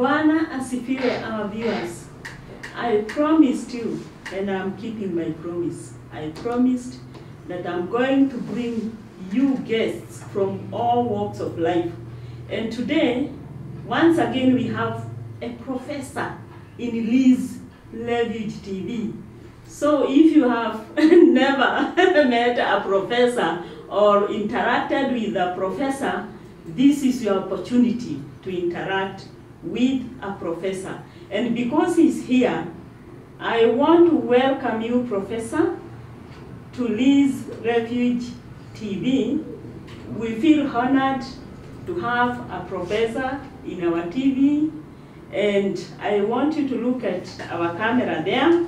Bwana asifiwe, our viewers. I promised you, and I'm keeping my promise. I promised that I'm going to bring you guests from all walks of life. And today, once again, we have a professor in Liz Refuge TV. So if you have never met a professor or interacted with a professor, this is your opportunity to interact with a professor. And because he's here, I want to welcome you, Professor, to Liz Refuge TV. We feel honored to have a professor in our TV, and I want you to look at our camera there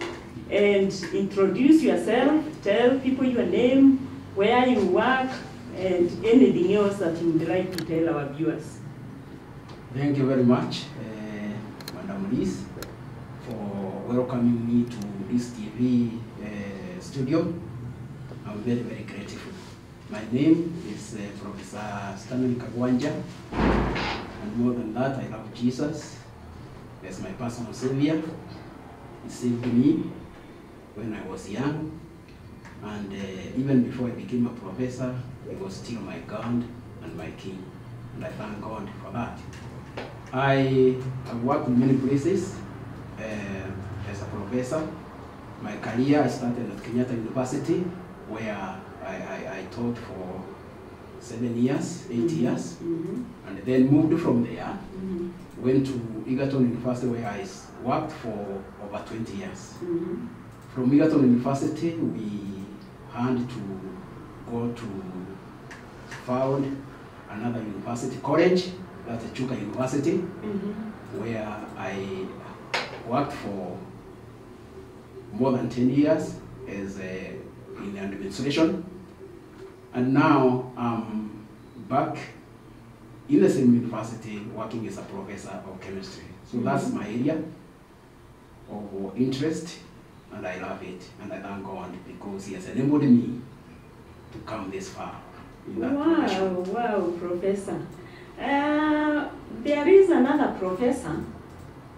and introduce yourself, tell people your name, where you work, and anything else that you would like to tell our viewers. Thank you very much, uh, Madam Liz, for welcoming me to this TV uh, studio. I'm very, very grateful. My name is uh, Professor Stanley Kagwanja, and more than that, I love Jesus as my personal savior. He saved me when I was young, and uh, even before I became a professor, he was still my God and my King, and I thank God for that. I have worked in many places uh, as a professor. My career I started at Kenyatta University, where I, I, I taught for seven years, 8 years, Mhm, and then moved from there, mhm, went to Egerton University, where I worked for over 20 years. mhm, From Egerton University, we had to go to found another university college, that's Chuka University, mhm. where I worked for more than 10 years as a, in the administration. And now I'm back in the same university working as a professor of chemistry. So that's Mhm. my area of interest and I love it. And I thank God because He has enabled me to come this far Wow, profession. wow, Professor. Uh, there is another professor,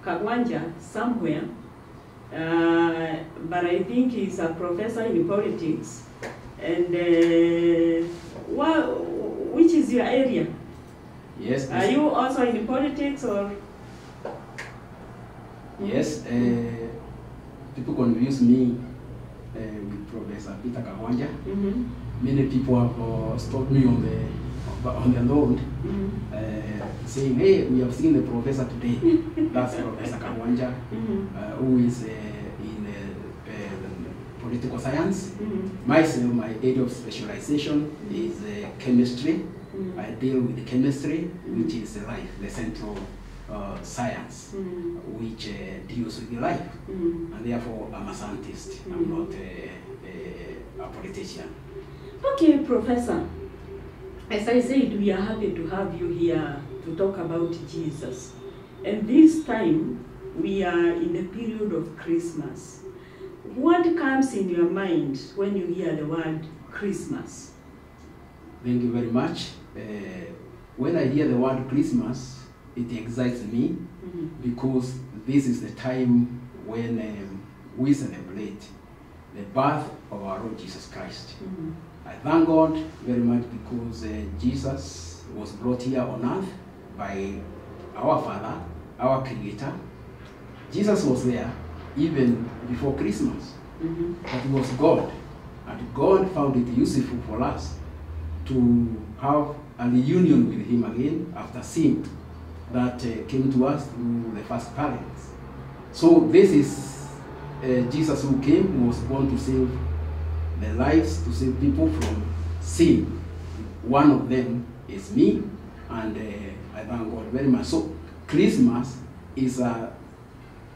Kagwanja, somewhere, uh, but I think he's a professor in politics. And uh, wha- which is your area? Yes, Are you also in politics or? Yes, uh, people confuse me uh, with Professor Peter Kagwanja. Mhm, Many people have uh, stopped me on the on the road, mhm, uh, saying, "Hey, we have seen the professor today. That's Professor Kagwanja, mhm, uh, who is uh, in uh, uh, political science. mhm, Myself, my area of specialization is uh, chemistry. I deal with chemistry, which is life, the central uh, science, which uh, deals with life. and therefore I'm a scientist. I'm not a, a, a politician. Okay, Professor. As I said, we are happy to have you here to talk about Jesus. And this time, we are in the period of Christmas. What comes in your mind when you hear the word Christmas? Thank you very much. Uh, when I hear the word Christmas, it excites me Mhm, because this is the time when um, we celebrate the birth of our Lord Jesus Christ. mhm, I thank God very much because uh, Jesus was brought here on earth by our Father, our Creator. Jesus was there even before Christmas. mhm, But it was God. And God found it useful for us to have a reunion with Him again after sin that uh, came to us through the first parents. So this is uh, Jesus who came, who was born to save the lives, to save people from sin. One of them is me, and uh, I thank God very much. So Christmas is a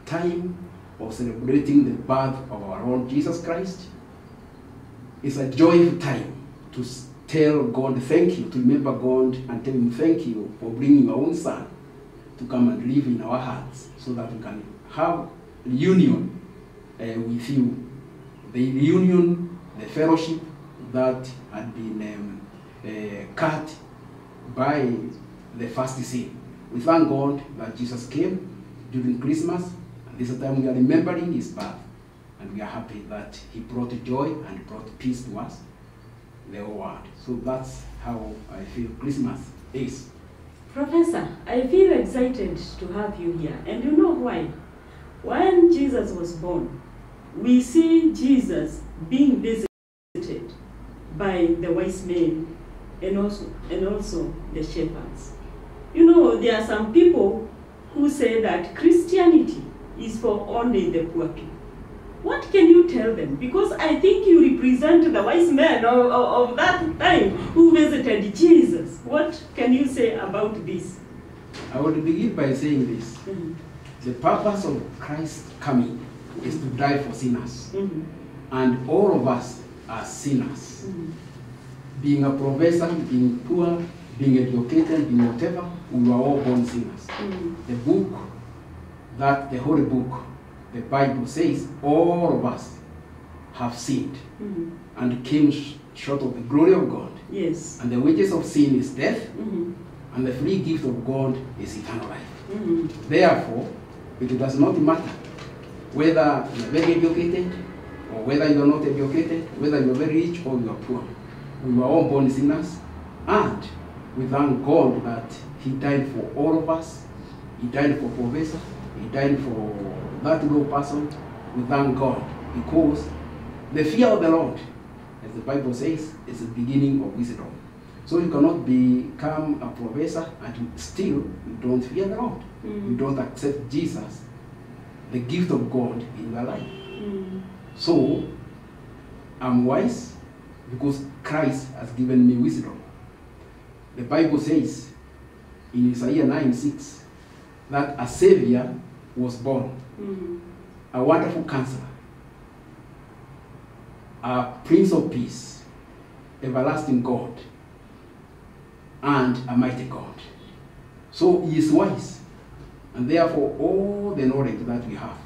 time of celebrating the birth of our Lord Jesus Christ. It's a joyful time to tell God thank you, to remember God and tell Him thank you for bringing your own Son to come and live in our hearts so that we can have reunion uh, with you. The reunion, the fellowship that had been um, uh, cut by the first sin. we thank God that Jesus came during Christmas, and this time we are remembering his birth. And we are happy that he brought joy and brought peace to us, the whole world. So that's how I feel Christmas is. Professor, I feel excited to have you here. And you know why? When Jesus was born, we see Jesus being visited by the wise men and also, and also the shepherds. You know, there are some people who say that Christianity is for only the poor people. What can you tell them? Because I think you represent the wise men of, of, of that time who visited Jesus. What can you say about this? I would begin by saying this. Mhm. The purpose of Christ coming is to die for sinners. Mhm. And all of us are sinners. Mhm. Being a professor, being poor, being educated, being whatever, we were all born sinners. Mhm. The book, that the holy book, the Bible says, all of us have sinned Mhm. and came sh- short of the glory of God. Yes. And the wages of sin is death, Mhm. and the free gift of God is eternal life. Mhm. Therefore, it does not matter whether you are very educated or whether you are not educated, whether you are very rich or you are poor. We were all born sinners, and we thank God that He died for all of us. He died for professor. He died for that low person. We thank God because the fear of the Lord, as the Bible says, is the beginning of wisdom. So you cannot become a professor and still you don't fear the Lord. You Mhm. don't accept Jesus, the gift of God in your life. Mhm. So I'm wise because Christ has given me wisdom. The Bible says in Isaiah 9 6 that a Savior was born, Mhm. a wonderful counselor, a Prince of Peace, everlasting God, and a mighty God. So he is wise, and therefore all the knowledge that we have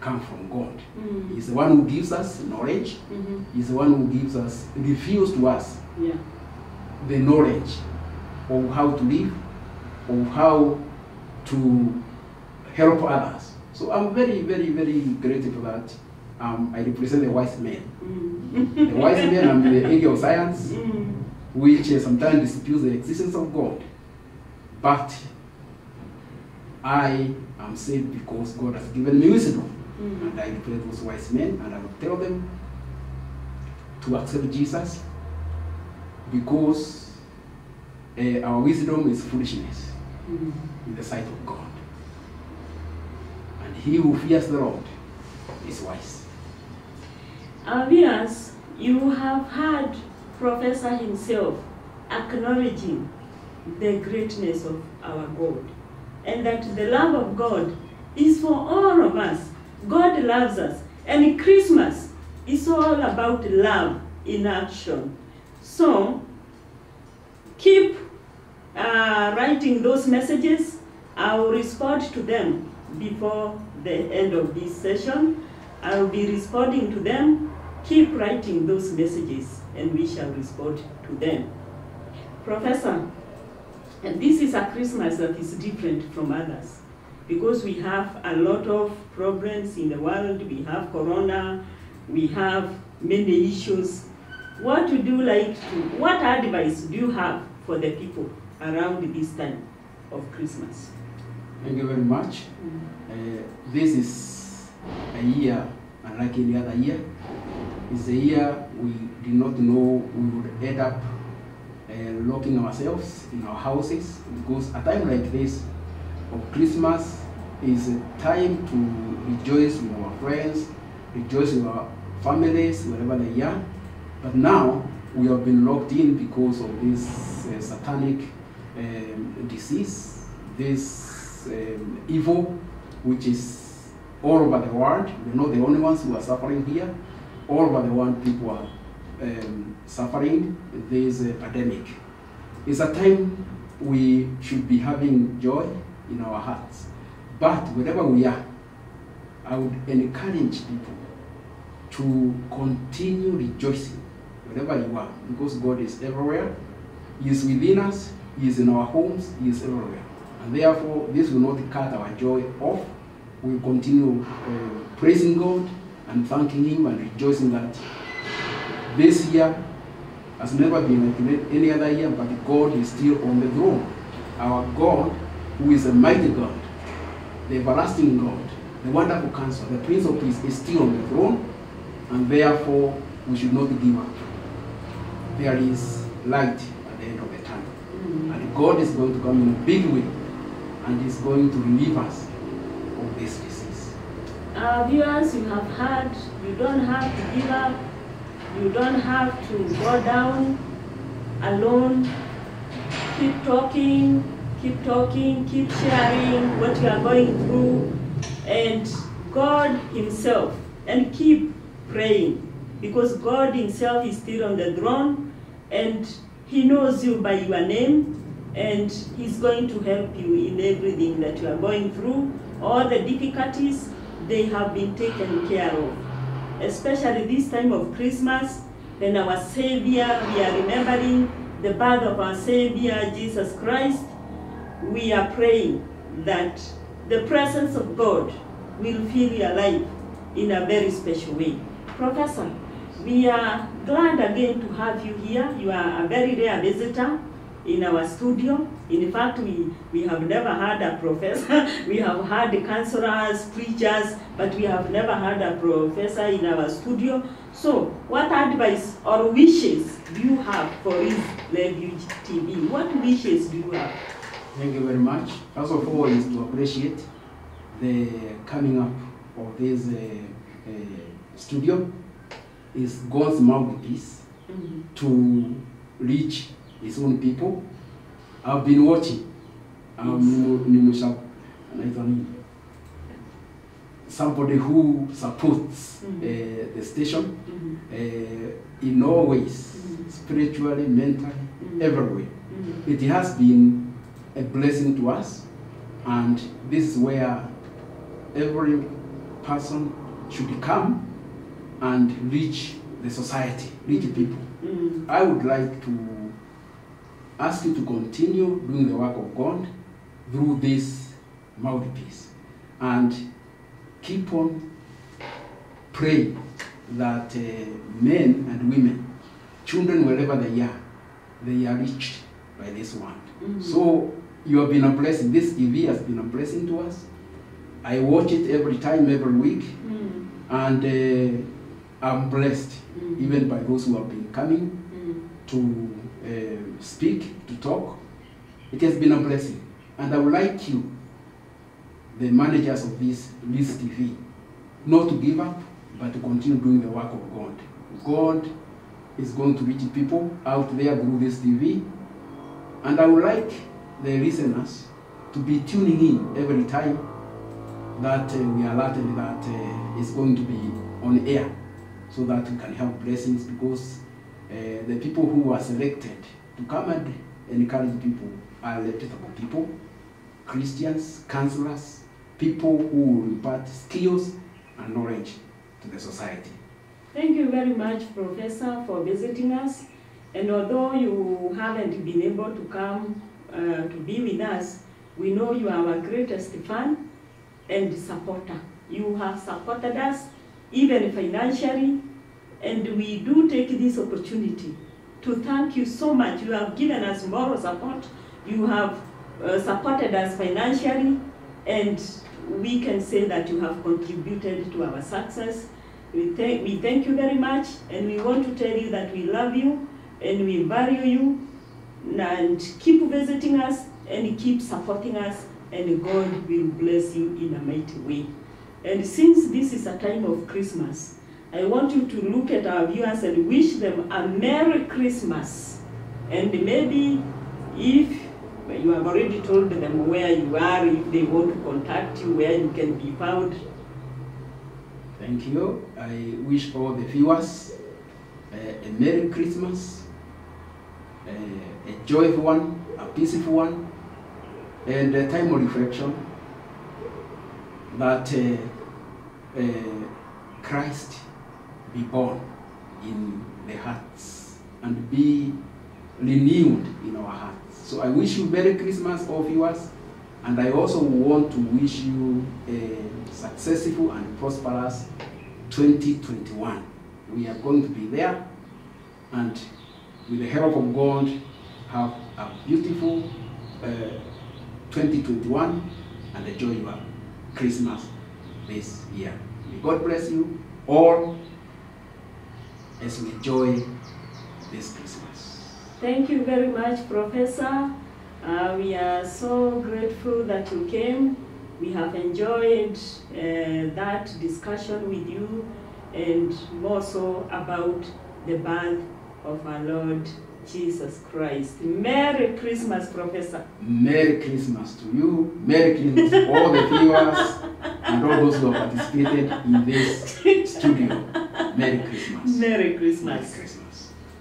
come from God. Mhm. He's the one who gives us knowledge. Mhm. He's the one who gives us, reveals to us Yeah. the knowledge of how to live, of how to help others. So I'm very, very, very grateful that um, I represent the wise men. Mhm. The wise men are in the area of science, Mhm. which uh, sometimes disputes the existence of God. But I am saved because God has given me wisdom. Mhm. And I represent those wise men, and I will tell them to accept Jesus because uh, our wisdom is foolishness Mhm. in the sight of God. And he who fears the Lord is wise. Our viewers, you have heard Professor himself acknowledging the greatness of our God and that the love of God is for all of us. God loves us. And Christmas is all about love in action. So, keep uh, writing those messages. I will respond to them before the end of this session. I will be responding to them. Keep writing those messages and we shall respond to them. Professor, and this is a Christmas that is different from others because we have a lot of problems in the world. We have corona, we have many issues. What would you like to, what advice do you have for the people around this time of Christmas? Thank you very much. Uh, this is a year unlike any other year. It's a year we did not know we would end up uh, locking ourselves in our houses because a time like this of Christmas is a time to rejoice with our friends, rejoice with our families, wherever they are. But now we have been locked in because of this uh, satanic um, disease, this um, evil, which is all over the world. We're not the only ones who are suffering here. All over the world, people are um, suffering this uh, pandemic. It's a time we should be having joy in our hearts. But wherever we are, I would encourage people to continue rejoicing wherever you are because God is everywhere. He is within us, He is in our homes, He is everywhere. And therefore, this will not cut our joy off. We'll continue uh, praising God and thanking Him and rejoicing that this year has never been like any other year, but God is still on the throne. Our God, who is a mighty God, the everlasting God, the wonderful counselor, the Prince of Peace, is still on the throne, and therefore we should not give up. There is light at the end of the tunnel, mm-hmm. and God is going to come in a big way, and is going to relieve us of this disease. Our viewers, you have heard, you don't have to give up, you don't have to go down alone. Keep talking, keep talking, keep sharing what you are going through, and God Himself, and keep praying because God Himself is still on the throne and He knows you by your name and He's going to help you in everything that you are going through. All the difficulties, they have been taken care of. Especially this time of Christmas, when our Savior, we are remembering the birth of our Savior, Jesus Christ, we are praying that the presence of God will fill your life in a very special way. Professor, we are glad again to have you here. You are a very rare visitor in our studio. In fact, we, we have never had a professor. we have had counselors, preachers, but we have never had a professor in our studio. So, what advice or wishes do you have for Refuge TV? What wishes do you have? Thank you very much. First of all, is to appreciate the coming up of this uh, uh, studio. Is God's mouthpiece to reach His own people. I've been watching. Um, nini? somebody who supports Mhm. uh, the station Mhm. uh, in all ways, Mhm. spiritually, mentally, Mhm. everywhere. Mhm. It has been a blessing to us, and this is where every person should come and reach the society, reach Mhm. people. Mhm. I would like to ask you to continue doing the work of God through this mouthpiece and keep on praying that uh, men and women, children wherever they are, they are reached by this word. Mhm. So you have been a blessing. This TV has been a blessing to us. I watch it every time, every week, Mhm. and uh, I'm blessed, Mhm. even by those who have been coming Mhm. to uh, speak, to talk. It has been a blessing. And I would like you, the managers of this, this TV, not to give up, but to continue doing the work of God. God is going to reach people out there through this TV. And I would like the listeners to be tuning in every time that uh, we are alerted that uh, it's going to be on air so that we can have blessings because uh, the people who are selected to come and encourage people are reputable people, Christians, counselors, people who impart skills and knowledge to the society. Thank you very much, Professor, for visiting us. And although you haven't been able to come uh, to be with us, we know you are our greatest fan and supporter. You have supported us even financially, and we do take this opportunity to thank you so much. You have given us moral support, you have uh, supported us financially, and we can say that you have contributed to our success. We thank, we thank you very much, and we want to tell you that we love you and we value you, and keep visiting us and keep supporting us, and God will bless you in a mighty way. And since this is a time of Christmas, I want you to look at our viewers and wish them a Merry Christmas. And maybe if you have already told them where you are, if they want to contact you, where you can be found, Thank you. I wish all the viewers uh, a Merry Christmas, a joyful one, a peaceful one, and a time of reflection that uh, uh, Christ be born in the hearts and be renewed in our hearts. So I wish you Merry Christmas, all viewers, And I also want to wish you a successful and prosperous 2021. We are going to be there and with the help of God have a beautiful uh, 2021 and enjoy your Christmas this year. May God bless you all as we enjoy this Christmas. Thank you very much, Professor. Uh, we are so grateful that you came. We have enjoyed uh, that discussion with you and more so about the birth of our Lord Jesus Christ. Merry Christmas, Professor. Merry Christmas to you. Merry Christmas to all the viewers and all those who have participated in this studio. Merry Christmas. Merry Merry Christmas. Christmas.